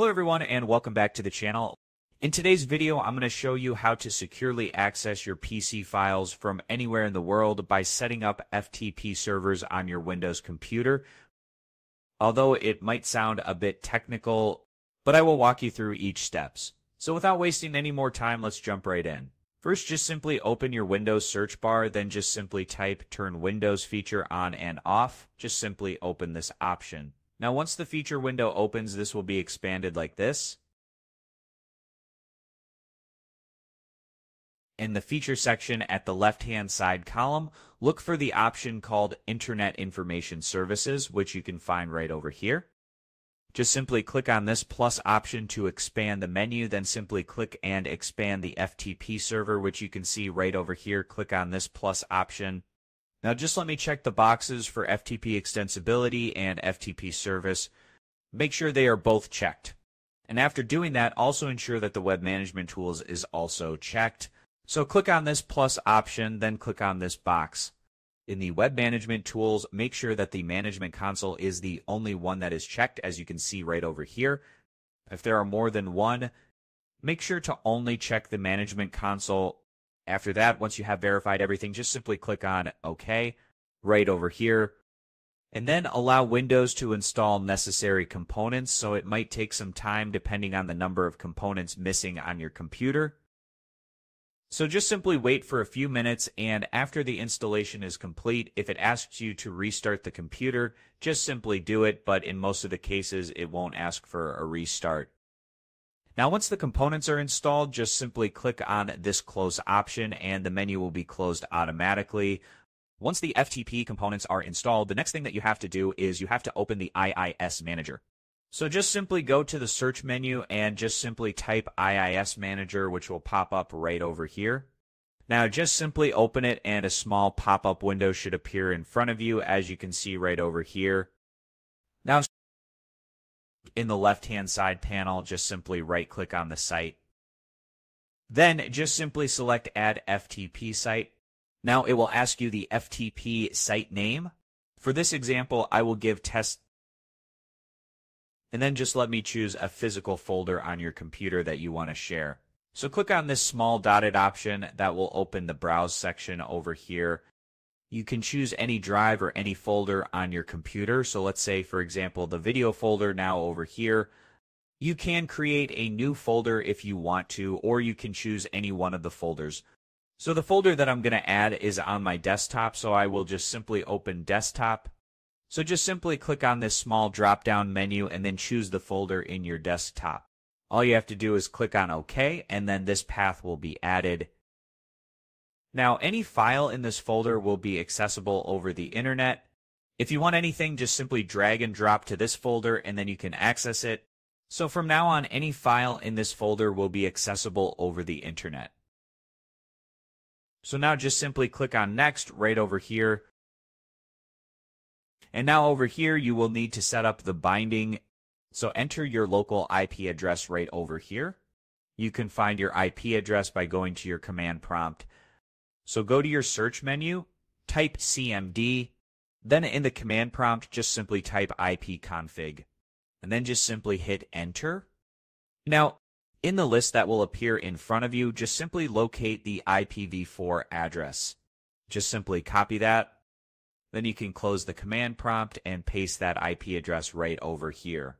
Hello everyone and welcome back to the channel. In today's video, I'm going to show you how to securely access your PC files from anywhere in the world by setting up FTP servers on your Windows computer. Although it might sound a bit technical, but I will walk you through each steps. So without wasting any more time, let's jump right in. First, just simply open your Windows search bar, then just simply type turn Windows feature on and off. Just simply open this option. Now, once the feature window opens, this will be expanded like this. In the feature section at the left-hand side column, look for the option called Internet Information Services, which you can find right over here. Just simply click on this plus option to expand the menu, then simply click and expand the FTP server, which you can see right over here. Click on this plus option. Now just let me check the boxes for FTP extensibility and FTP service. Make sure they are both checked. And after doing that, also ensure that the web management tools is also checked. So click on this plus option, then click on this box. In the web management tools, make sure that the management console is the only one that is checked, as you can see right over here. If there are more than one, make sure to only check the management console. After that, once you have verified everything, just simply click on OK right over here. And then allow Windows to install necessary components, so it might take some time depending on the number of components missing on your computer. So just simply wait for a few minutes and after the installation is complete, if it asks you to restart the computer, just simply do it, but in most of the cases it won't ask for a restart. Now once the components are installed, just simply click on this close option and the menu will be closed automatically. Once the FTP components are installed, the next thing that you have to do is you have to open the IIS Manager. So just simply go to the search menu and just simply type IIS Manager, which will pop up right over here. Now just simply open it and a small pop-up window should appear in front of you as you can see right over here. Now in the left-hand side panel, just simply right-click on the site. Then just simply select Add FTP Site. Now it will ask you the FTP site name. For this example, I will give test and then just let me choose a physical folder on your computer that you want to share. So click on this small dotted option that will open the browse section over here. You can choose any drive or any folder on your computer. So let's say, for example, the video folder now over here. You can create a new folder if you want to, or you can choose any one of the folders. So the folder that I'm going to add is on my desktop, so I will just simply open desktop so just simply click on this small drop-down menu and then choose the folder in your desktop. All you have to do is click on OK, and then this path will be added. Now, any file in this folder will be accessible over the internet. If you want anything, just simply drag and drop to this folder, and then you can access it. So from now on, any file in this folder will be accessible over the internet. So now just simply click on Next right over here. And now over here, you will need to set up the binding. So enter your local IP address right over here. You can find your IP address by going to your command prompt. So go to your search menu, type CMD, then in the command prompt, just simply type ipconfig, and then just simply hit enter. Now, in the list that will appear in front of you, just simply locate the IPv4 address. Just simply copy that, then you can close the command prompt and paste that IP address right over here.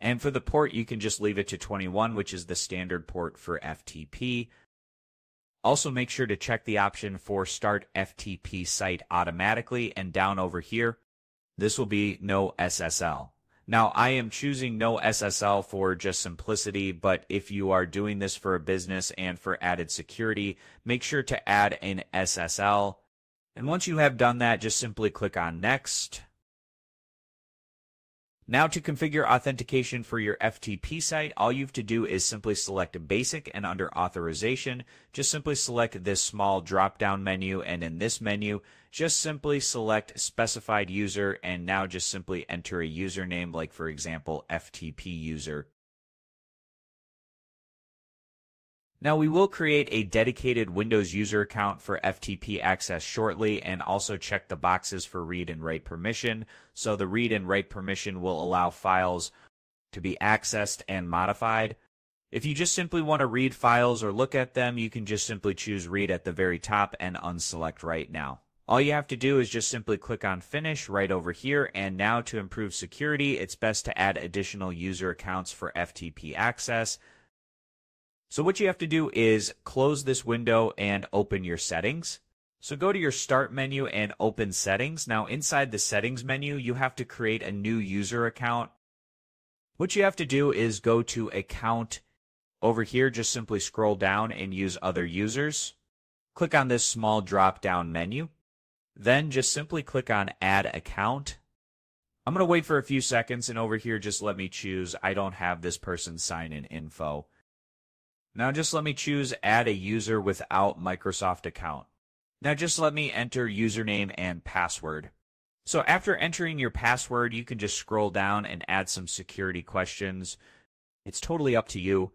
And for the port, you can just leave it to 21, which is the standard port for FTP. Also make sure to check the option for Start FTP Site automatically and down over here, this will be no SSL. Now, I am choosing no SSL for just simplicity, but if you are doing this for a business and for added security, make sure to add an SSL and once you have done that, just simply click on Next. Now to configure authentication for your FTP site, all you have to do is simply select Basic and under Authorization, just simply select this small drop-down menu and in this menu, just simply select Specified User and now just simply enter a username like for example FTP user. Now we will create a dedicated Windows user account for FTP access shortly and also check the boxes for read and write permission. So the read and write permission will allow files to be accessed and modified. If you just simply want to read files or look at them, you can just simply choose read at the very top and unselect right now. All you have to do is just simply click on finish right over here. And now to improve security, it's best to add additional user accounts for FTP access. So what you have to do is close this window and open your settings. So go to your start menu and open settings. Now inside the settings menu, you have to create a new user account. What you have to do is go to account over here, just simply scroll down and use other users. Click on this small drop down menu. Then just simply click on add account. I'm going to wait for a few seconds and over here just let me choose I don't have this person's sign in info. Now just let me choose add a user without Microsoft account. Now just let me enter username and password. So after entering your password, you can just scroll down and add some security questions. It's totally up to you.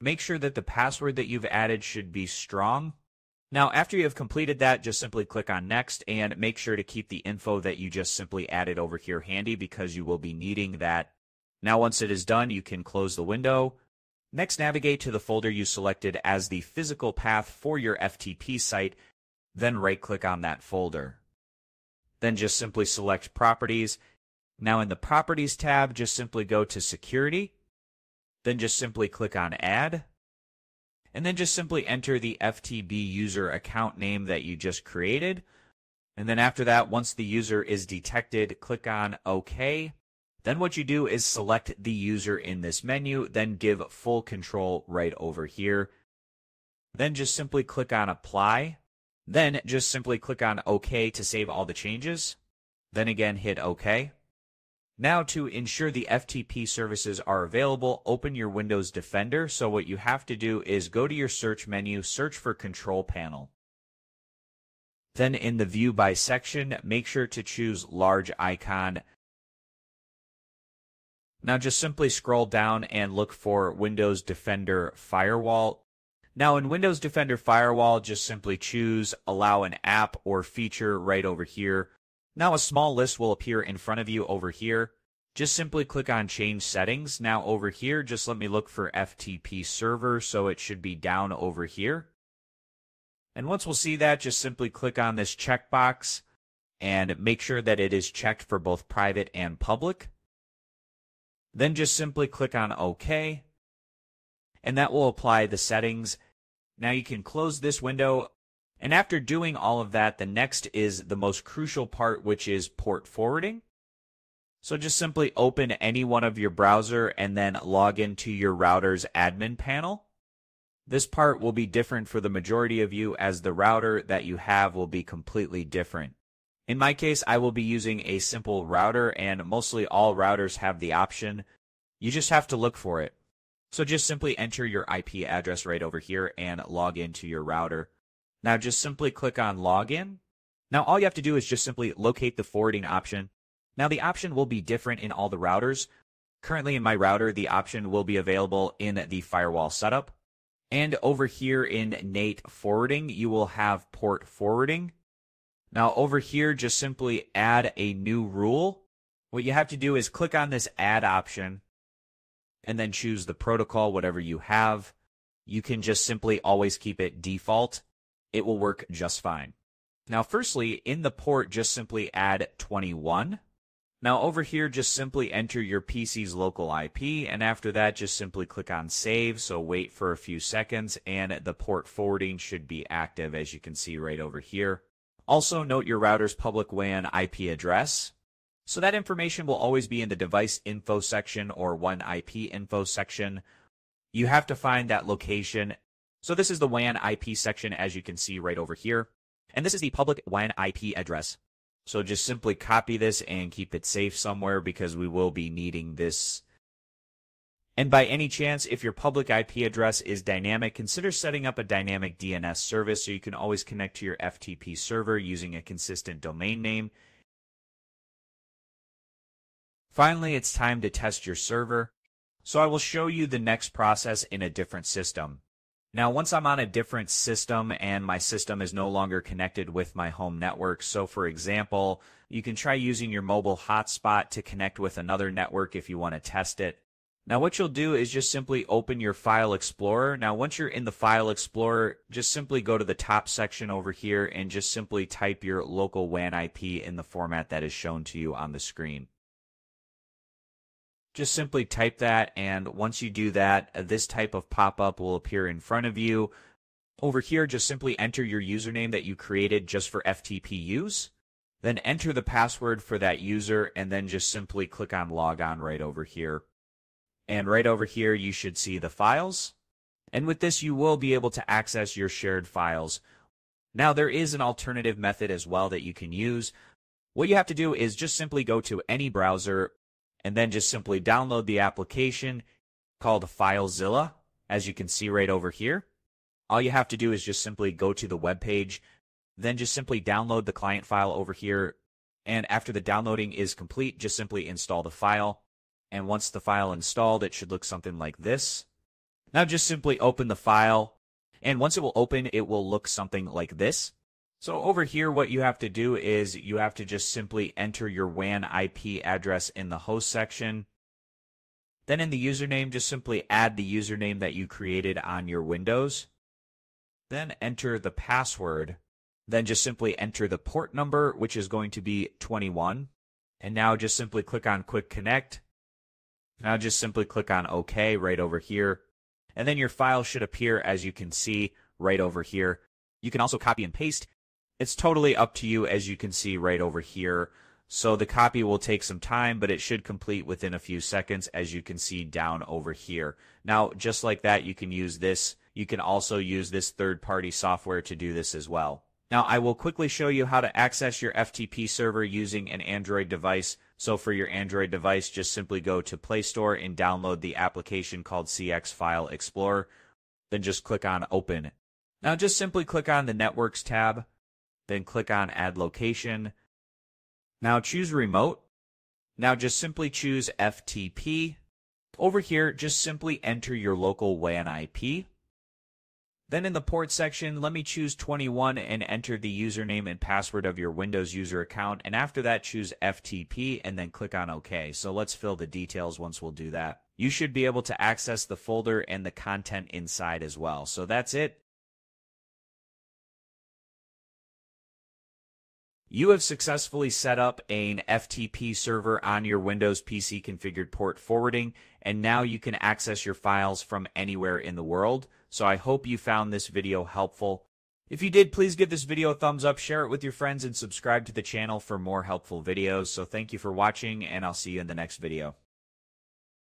Make sure that the password that you've added should be strong. Now, after you have completed that, just simply click on next and make sure to keep the info that you just simply added over here handy because you will be needing that. Now, once it is done, you can close the window. Next, navigate to the folder you selected as the physical path for your FTP site, then right click on that folder. Then just simply select Properties. Now in the Properties tab, just simply go to Security. Then just simply click on Add. And then just simply enter the FTP user account name that you just created. And then after that, once the user is detected, click on OK. Then what you do is select the user in this menu, then give full control right over here. Then just simply click on Apply. Then just simply click on OK to save all the changes. Then again, hit OK. Now to ensure the FTP services are available, open your Windows Defender. So what you have to do is go to your search menu, search for Control Panel. Then in the View by section, make sure to choose Large Icon. Now just simply scroll down and look for Windows Defender Firewall. Now in Windows Defender Firewall, just simply choose allow an app or feature right over here. Now a small list will appear in front of you over here. Just simply click on change settings. Now over here, just let me look for FTP server. So it should be down over here. And once we'll see that, just simply click on this checkbox and make sure that it is checked for both private and public. Then just simply click on OK. And that will apply the settings now you can close this window. And after doing all of that, the next is the most crucial part, which is port forwarding. So just simply open any one of your browser and then log into your router's admin panel. This part will be different for the majority of you as the router that you have will be completely different. In my case, I will be using a simple router and mostly all routers have the option. You just have to look for it. So just simply enter your IP address right over here and log into your router. Now just simply click on login. Now all you have to do is just simply locate the forwarding option. Now the option will be different in all the routers. Currently in my router, the option will be available in the firewall setup. And over here in NAT forwarding, you will have port forwarding. Now over here, just simply add a new rule. What you have to do is click on this add option and then choose the protocol, whatever you have. You can just simply always keep it default. It will work just fine. Now, firstly, in the port, just simply add 21. Now over here, just simply enter your PC's local IP, and after that, just simply click on save. So wait for a few seconds, and the port forwarding should be active, as you can see right over here. Also note your router's public WAN IP address. So that information will always be in the device info section or WAN IP info section. You have to find that location. So this is the WAN IP section as you can see right over here. And this is the public WAN IP address. So just simply copy this and keep it safe somewhere because we will be needing this. And by any chance, if your public IP address is dynamic, consider setting up a dynamic DNS service so you can always connect to your FTP server using a consistent domain name Finally, it's time to test your server. So I will show you the next process in a different system. Now, once I'm on a different system and my system is no longer connected with my home network, so for example, you can try using your mobile hotspot to connect with another network if you want to test it. Now what you'll do is just simply open your File Explorer. Now once you're in the File Explorer, just simply go to the top section over here and just simply type your local WAN IP in the format that is shown to you on the screen. Just simply type that and once you do that, this type of pop-up will appear in front of you. Over here, just simply enter your username that you created just for FTP use. Then enter the password for that user and then just simply click on log on right over here. And right over here, you should see the files. And with this, you will be able to access your shared files. Now, there is an alternative method as well that you can use. What you have to do is just simply go to any browser and then just simply download the application called FileZilla, as you can see right over here. All you have to do is just simply go to the web page, then just simply download the client file over here. And after the downloading is complete, just simply install the file. And once the file installed, it should look something like this. Now just simply open the file. And once it will open, it will look something like this. So over here, what you have to do is you have to just simply enter your WAN IP address in the host section. Then in the username, just simply add the username that you created on your Windows. Then enter the password. Then just simply enter the port number, which is going to be 21. And now just simply click on Quick Connect. Now just simply click on OK right over here. And then your file should appear as you can see right over here. You can also copy and paste. It's totally up to you as you can see right over here. So the copy will take some time, but it should complete within a few seconds as you can see down over here. Now, just like that, you can use this. You can also use this third-party software to do this as well. Now, I will quickly show you how to access your FTP server using an Android device. So for your Android device, just simply go to Play Store and download the application called CX File Explorer. Then just click on Open. Now just simply click on the Networks tab, then click on Add Location. Now choose Remote. Now just simply choose FTP. Over here, just simply enter your local WAN IP. Then in the port section, let me choose 21 and enter the username and password of your Windows user account. And after that, choose FTP and then click on OK. So let's fill the details once we'll do that. You should be able to access the folder and the content inside as well. So that's it. You have successfully set up an FTP server on your Windows PC configured port forwarding, and now you can access your files from anywhere in the world. So I hope you found this video helpful. If you did, please give this video a thumbs up, share it with your friends, and subscribe to the channel for more helpful videos. So thank you for watching, and I'll see you in the next video.